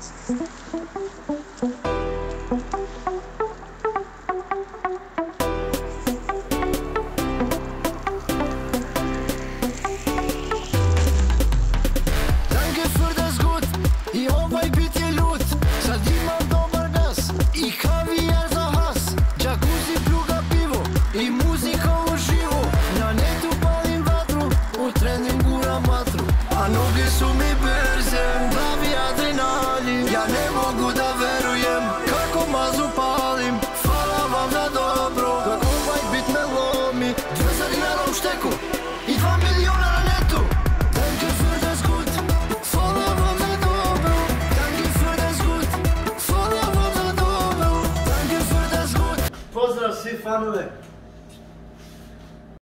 Thank you. fun of it.